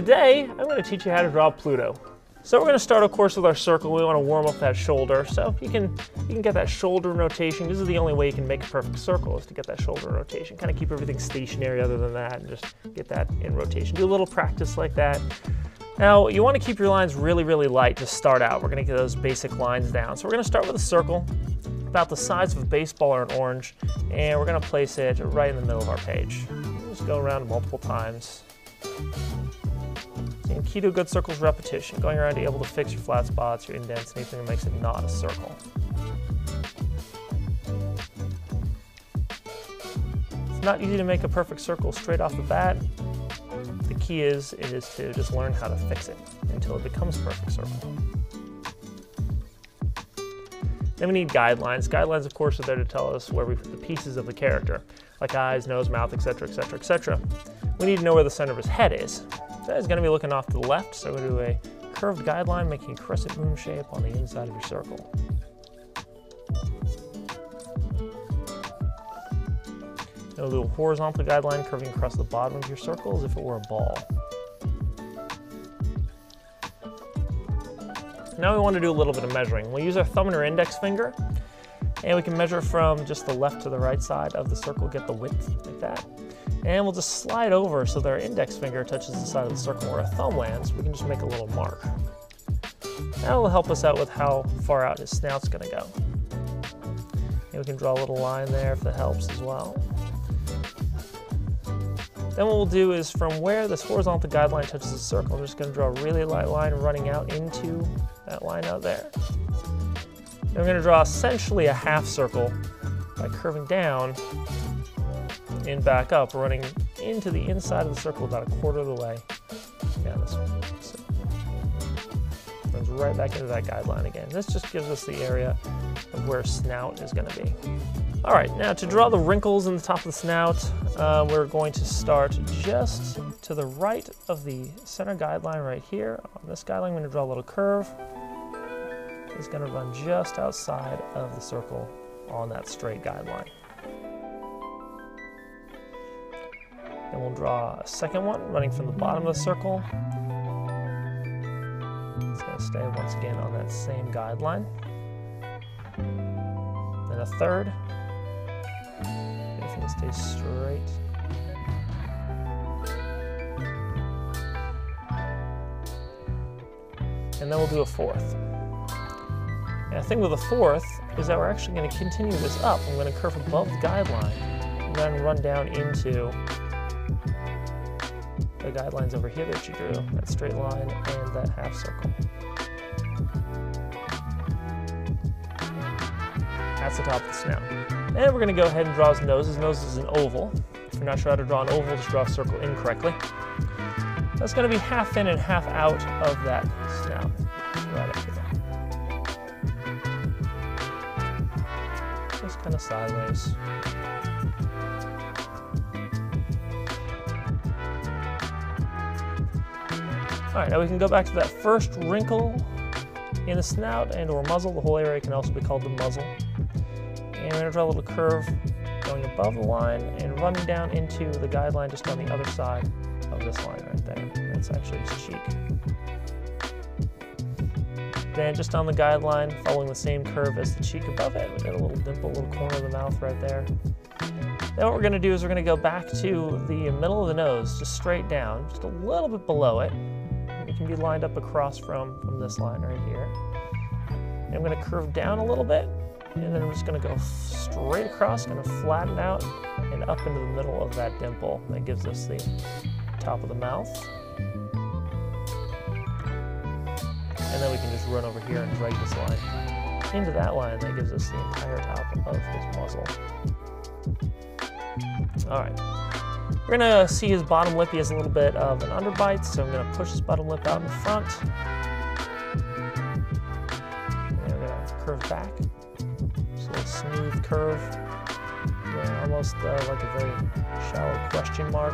Today, I'm going to teach you how to draw Pluto. So we're going to start, of course, with our circle. We want to warm up that shoulder. So you can you can get that shoulder rotation. This is the only way you can make a perfect circle is to get that shoulder rotation. Kind of keep everything stationary other than that and just get that in rotation. Do a little practice like that. Now, you want to keep your lines really, really light to start out. We're going to get those basic lines down. So we're going to start with a circle about the size of a baseball or an orange, and we're going to place it right in the middle of our page. Just go around multiple times. And key to a good circle is repetition, going around to be able to fix your flat spots, your indents, anything that makes it not a circle. It's not easy to make a perfect circle straight off the bat. The key is, it is to just learn how to fix it until it becomes a perfect circle. Then we need guidelines. Guidelines, of course, are there to tell us where we put the pieces of the character, like eyes, nose, mouth, etc., etc., etc. We need to know where the center of his head is. That is going to be looking off to the left, so to do a curved guideline making a crescent moon shape on the inside of your circle. a little horizontal guideline curving across the bottom of your circle as if it were a ball. Now we want to do a little bit of measuring. We'll use our thumb and our index finger, and we can measure from just the left to the right side of the circle, get the width like that. And we'll just slide over so that our index finger touches the side of the circle where our thumb lands. We can just make a little mark. That will help us out with how far out his snout's going to go. And we can draw a little line there if that helps as well. Then what we'll do is from where this horizontal guideline touches the circle, I'm just going to draw a really light line running out into that line out there. And we're going to draw essentially a half circle by curving down and back up, running into the inside of the circle about a quarter of the way down this one. So, runs right back into that guideline again. This just gives us the area of where snout is going to be. All right, now to draw the wrinkles in the top of the snout, uh, we're going to start just to the right of the center guideline right here. On this guideline, I'm going to draw a little curve. It's going to run just outside of the circle on that straight guideline. Then we'll draw a second one running from the bottom of the circle. It's going to stay once again on that same guideline. Then a third. Everything stays straight. And then we'll do a fourth. And the thing with the fourth is that we're actually going to continue this up. I'm going to curve above the guideline and then run down into the guidelines over here that you drew, that straight line and that half circle. That's the top of the snout. And we're going to go ahead and draw his nose. His nose is an oval. If you're not sure how to draw an oval, just draw a circle incorrectly. That's going to be half in and half out of that snout, right up here. Just kind of sideways. All right, now we can go back to that first wrinkle in the snout and or muzzle. The whole area can also be called the muzzle. And we're gonna draw a little curve going above the line and running down into the guideline just on the other side of this line right there. That's actually his cheek. Then just on the guideline, following the same curve as the cheek above it, we got a little dimple, a little corner of the mouth right there. Then what we're gonna do is we're gonna go back to the middle of the nose, just straight down, just a little bit below it, can be lined up across from, from this line right here. And I'm gonna curve down a little bit, and then I'm just gonna go straight across, gonna flatten out and up into the middle of that dimple. That gives us the top of the mouth. And then we can just run over here and drag this line into that line. That gives us the entire top of his muzzle. All right. We're gonna see his bottom lip. He has a little bit of an underbite, so I'm gonna push his bottom lip out in front. And we're gonna curve back. So a smooth curve, yeah, almost uh, like a very shallow question mark.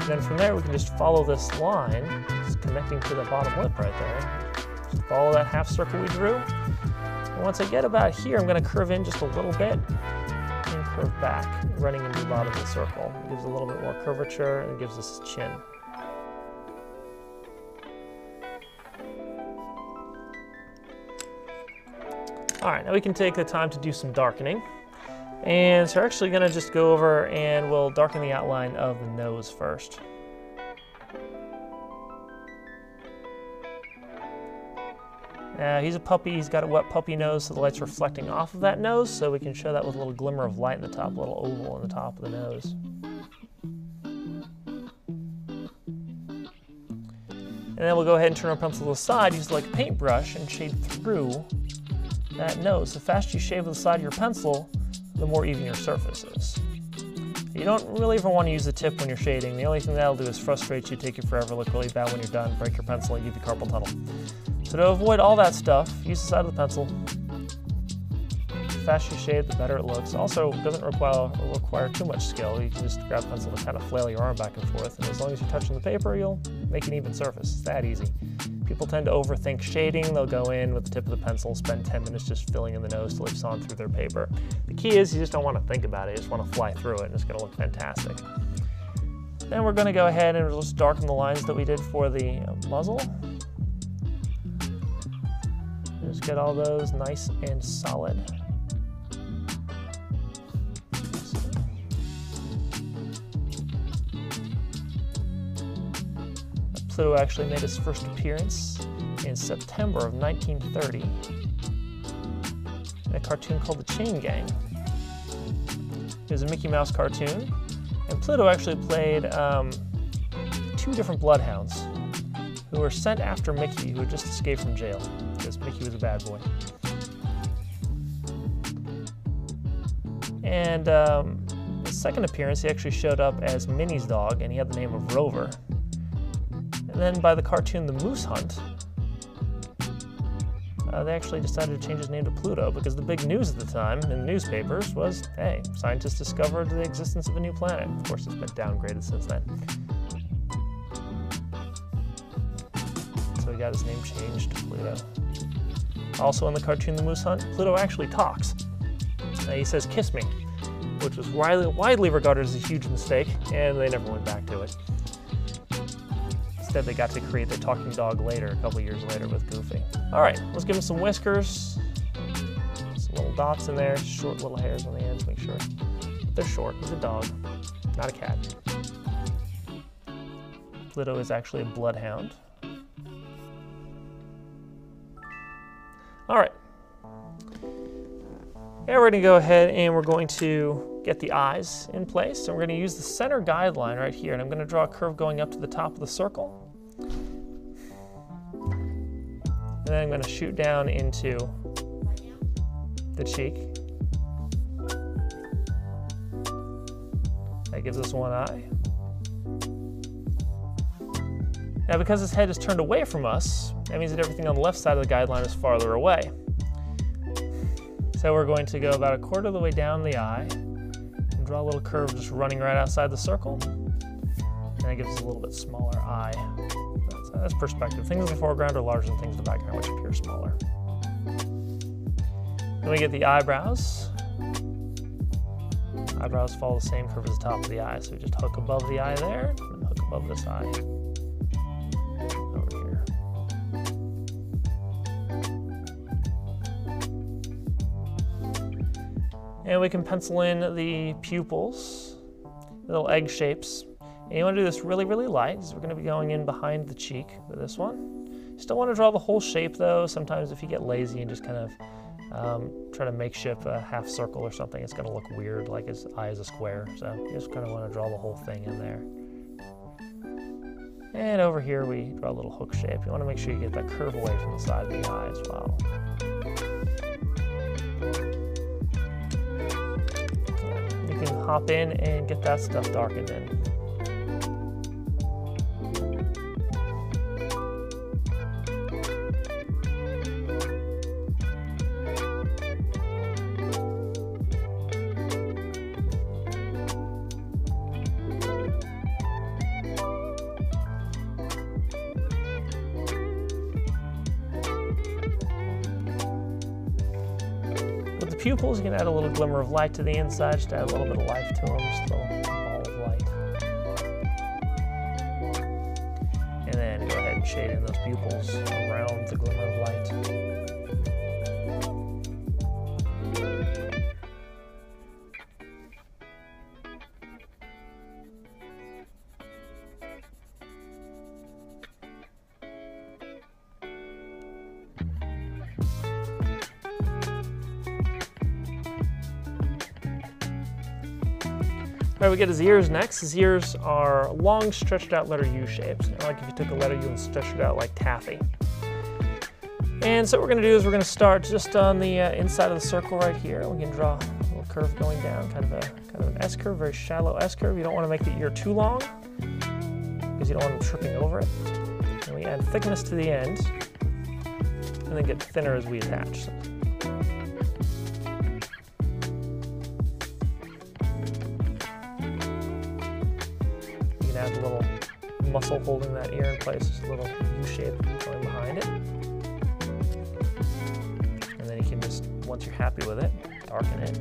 And then from there, we can just follow this line, just connecting to the bottom lip right there. Just follow that half circle we drew. And once I get about here, I'm gonna curve in just a little bit back, running into the bottom of the circle. It gives a little bit more curvature and gives us chin. All right, now we can take the time to do some darkening. And so we're actually gonna just go over and we'll darken the outline of the nose first. Now he's a puppy, he's got a wet puppy nose, so the light's reflecting off of that nose, so we can show that with a little glimmer of light in the top, a little oval in the top of the nose. And then we'll go ahead and turn our pencil to the side, use like a paintbrush, and shade through that nose. The faster you shave the side of your pencil, the more even your surface is. You don't really ever want to use the tip when you're shading. The only thing that'll do is frustrate you, take you forever, look really bad when you're done, break your pencil, and give you carpal tunnel. So to avoid all that stuff, use the side of the pencil. The faster you shade, the better it looks. Also, doesn't require, require too much skill. You can just grab a pencil and kind of flail your arm back and forth, and as long as you're touching the paper, you'll make an even surface. It's that easy. People tend to overthink shading. They'll go in with the tip of the pencil, spend 10 minutes just filling in the nose till it's on through their paper. The key is you just don't want to think about it. You just want to fly through it, and it's going to look fantastic. Then we're going to go ahead and just darken the lines that we did for the muzzle. Just get all those nice and solid. Pluto actually made his first appearance in September of 1930 in a cartoon called The Chain Gang. It was a Mickey Mouse cartoon, and Pluto actually played um, two different bloodhounds who were sent after Mickey, who had just escaped from jail, Mickey was a bad boy. And um, his second appearance, he actually showed up as Minnie's dog, and he had the name of Rover. And then by the cartoon The Moose Hunt, uh, they actually decided to change his name to Pluto because the big news at the time in the newspapers was, hey, scientists discovered the existence of a new planet. Of course, it's been downgraded since then. So he got his name changed to Pluto. Also in the cartoon The Moose Hunt, Pluto actually talks. Uh, he says, kiss me, which was widely, widely regarded as a huge mistake, and they never went back to it. Instead, they got to create their talking dog later, a couple years later with Goofy. All right, let's give him some whiskers, some little dots in there, short little hairs on the ends, make sure they're short. He's a dog, not a cat. Pluto is actually a bloodhound. All right. Now we're to go ahead and we're going to get the eyes in place. And we're going to use the center guideline right here. And I'm going to draw a curve going up to the top of the circle. And then I'm going to shoot down into the cheek. That gives us one eye. Now because his head is turned away from us, that means that everything on the left side of the guideline is farther away. So we're going to go about a quarter of the way down the eye and draw a little curve just running right outside the circle. And that gives us a little bit smaller eye. That's, that's perspective. Things in the foreground are larger than things in the background, which appear smaller. Then we get the eyebrows. Eyebrows follow the same curve as the top of the eye, so we just hook above the eye there, and hook above this eye. We can pencil in the pupils, little egg shapes. And you want to do this really, really light, because we're going to be going in behind the cheek with this one. You still want to draw the whole shape though. Sometimes if you get lazy and just kind of um, try to makeshift a half circle or something, it's going to look weird, like his eye is a square. So you just kind of want to draw the whole thing in there. And over here we draw a little hook shape. You want to make sure you get that curve away from the side of the eye as well. Hop in and get that stuff darkened in. Pupils, you can add a little glimmer of light to the inside, just add a little bit of life to them, just a little ball of light. And then go ahead and shade in those pupils around the glimmer of light. All right, we get his ears next. His ears are long, stretched out letter U shapes, like if you took a letter U and stretched it out like taffy. And so what we're gonna do is we're gonna start just on the uh, inside of the circle right here. We can draw a little curve going down, kind of a kind of an S curve, very shallow S curve. You don't wanna make the ear too long because you don't want them tripping over it. And we add thickness to the end and then get thinner as we attach. So a little muscle holding that ear in place, just a little U shape going behind it. And then you can just, once you're happy with it, darken it.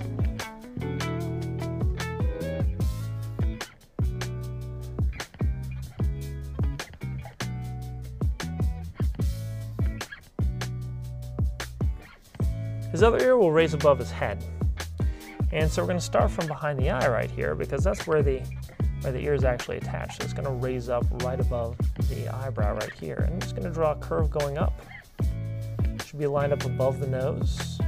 His other ear will raise above his head. And so we're going to start from behind the eye right here because that's where the where the ear is actually attached. So it's going to raise up right above the eyebrow right here. And I'm just going to draw a curve going up. It should be lined up above the nose.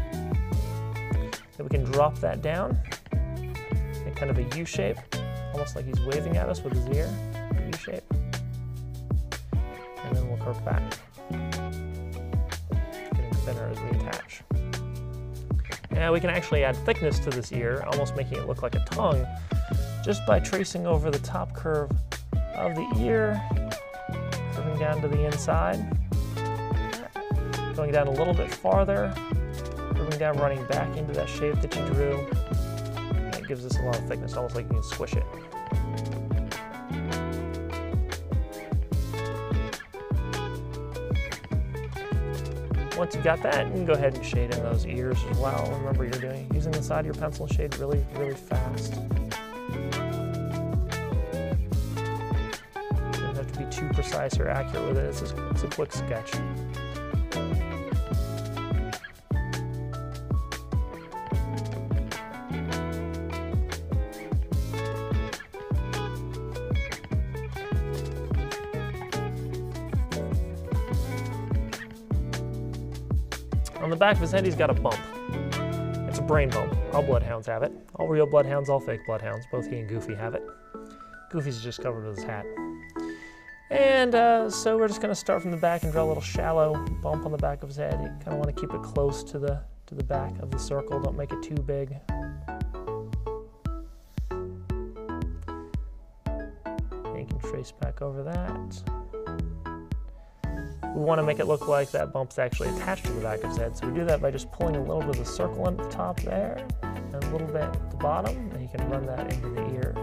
Then we can drop that down in kind of a U shape, almost like he's waving at us with his ear, U shape. And then we'll curve back, getting thinner as we attach. Now we can actually add thickness to this ear, almost making it look like a tongue, just by tracing over the top curve of the ear, curving down to the inside, going down a little bit farther, curving down, running back into that shape that you drew. And it gives us a lot of thickness, almost like you can squish it. Once you've got that, you can go ahead and shade in those ears as well. Remember, you're doing using the side of your pencil shade really, really fast. Precise or accurate with it. It's just, it's a quick sketch. On the back of his head, he's got a bump. It's a brain bump. All bloodhounds have it. All real bloodhounds, all fake bloodhounds. Both he and Goofy have it. Goofy's just covered with his hat. And uh, so we're just going to start from the back and draw a little shallow bump on the back of his head. You kind of want to keep it close to the, to the back of the circle. Don't make it too big. And you can trace back over that. We want to make it look like that bump's actually attached to the back of his head. So we do that by just pulling a little bit of the circle at the top there and a little bit at the bottom. And you can run that into the ear.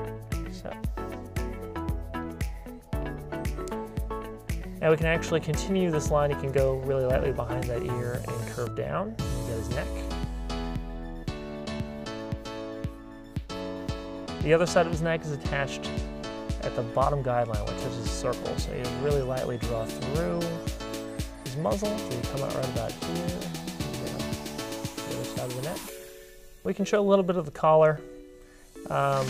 Now we can actually continue this line. He can go really lightly behind that ear and curve down, his neck. The other side of his neck is attached at the bottom guideline, which is a circle. So you really lightly draw through his muzzle, so you come out right about here. The other side of the neck. We can show a little bit of the collar. Um,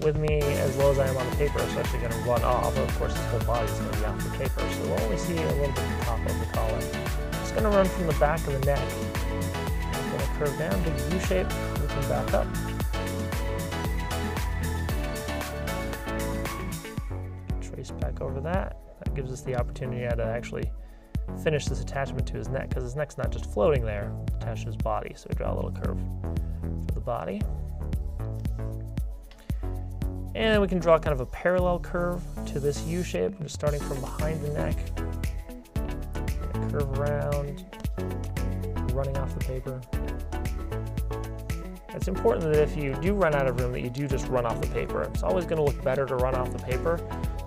with me as low as I am on the paper, it's actually going to run off. Of course, his whole body is going to be off the paper, so we'll only see a little bit of the top of the collar. It's going to run from the back of the neck. It's going to curve down, big U shape, looking back up. Trace back over that. That gives us the opportunity to actually finish this attachment to his neck, because his neck's not just floating there, attached to his body. So we draw a little curve for the body. And then we can draw kind of a parallel curve to this U shape, just starting from behind the neck. Curve around, running off the paper. It's important that if you do run out of room that you do just run off the paper. It's always going to look better to run off the paper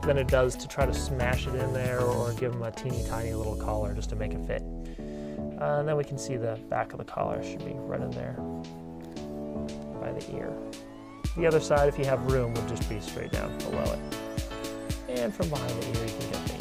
than it does to try to smash it in there or give them a teeny tiny little collar just to make it fit. Uh, and then we can see the back of the collar should be right in there by the ear. The other side, if you have room, would just be straight down below it. And from behind the ear, you can get the